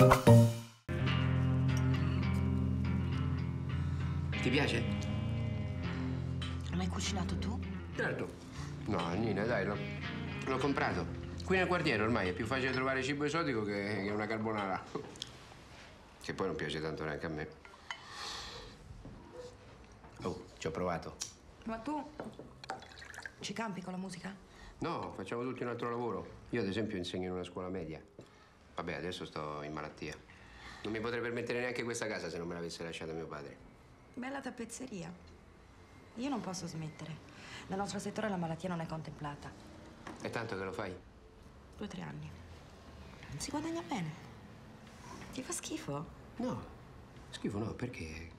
Ti piace? L'hai cucinato tu? Certo. No, Nina, dai, l'ho, l'ho comprato. Qui nel quartiere ormai è più facile trovare cibo esotico che, che una carbonara. Che poi non piace tanto neanche a me. Oh, ci ho provato. Ma tu ci campi con la musica? No, facciamo tutti un altro lavoro. Io, ad esempio, insegno in una scuola media. Vabbè, adesso sto in malattia. Non mi potrei permettere neanche questa casa se non me l'avesse lasciata mio padre. Bella tappezzeria. Io non posso smettere. Nel nostro settore la malattia non è contemplata. È tanto che lo fai? Due o tre anni. Non si guadagna bene. Ti fa schifo? No, schifo no, perché?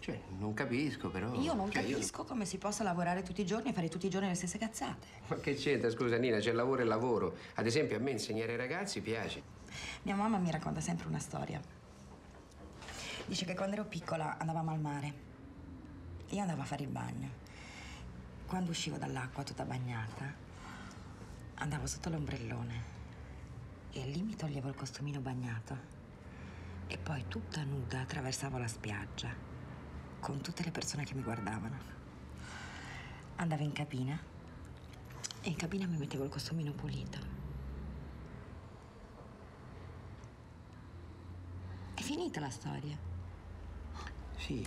Cioè, non capisco, però... Io non cioè, capisco come si possa lavorare tutti i giorni e fare tutti i giorni le stesse cazzate. Ma che c'entra, scusa Nina, c'è lavoro e lavoro. Ad esempio, a me insegnare ai ragazzi piace. Mia mamma mi racconta sempre una storia. Dice che quando ero piccola andavamo al mare. Io andavo a fare il bagno. Quando uscivo dall'acqua tutta bagnata, andavo sotto l'ombrellone e lì mi toglievo il costumino bagnato. E poi tutta nuda attraversavo la spiaggia con tutte le persone che mi guardavano. Andavo in cabina e in cabina mi mettevo il costumino pulito. È finita la storia. Sì,